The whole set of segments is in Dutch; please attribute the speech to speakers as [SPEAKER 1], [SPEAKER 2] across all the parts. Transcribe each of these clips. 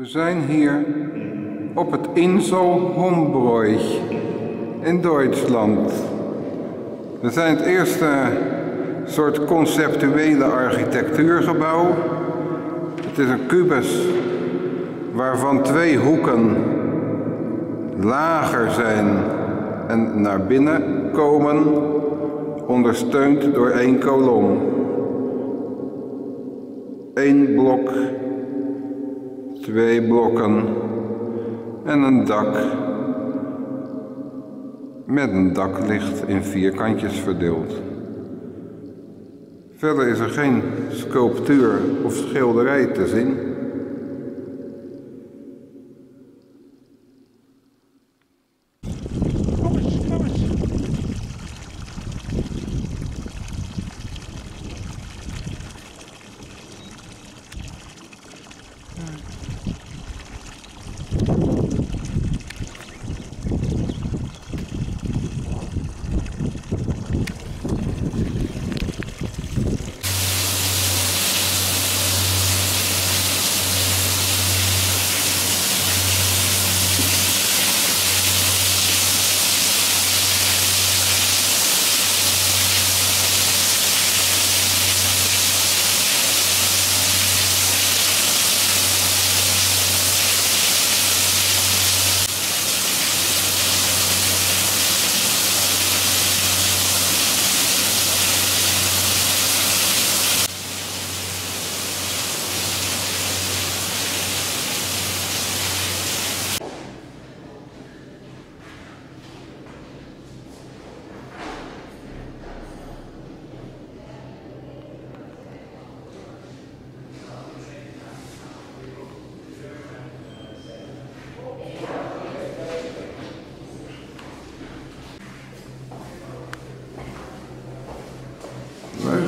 [SPEAKER 1] We zijn hier op het Insel Hombroich in Duitsland. We zijn het eerste soort conceptuele architectuurgebouw. Het is een kubus waarvan twee hoeken lager zijn en naar binnen komen, ondersteund door één kolom. Eén blok twee blokken en een dak met een daklicht in vierkantjes verdeeld. Verder is er geen sculptuur of schilderij te zien.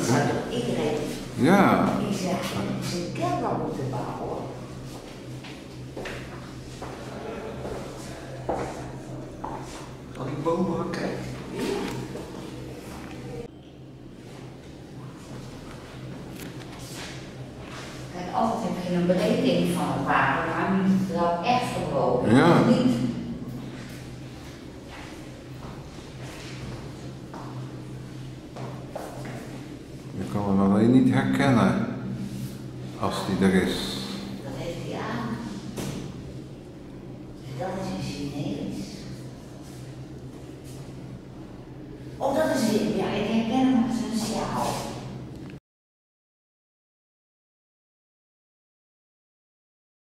[SPEAKER 2] Dat zou toch iedereen
[SPEAKER 1] Ja,
[SPEAKER 2] die zegt zijn kelder moeten bouwen.
[SPEAKER 3] Al die bomen kijken.
[SPEAKER 2] Kijk, altijd heb je een beleving van het water, maar niet dat echt gebroken.
[SPEAKER 1] Ja. Alleen niet herkennen als die er is.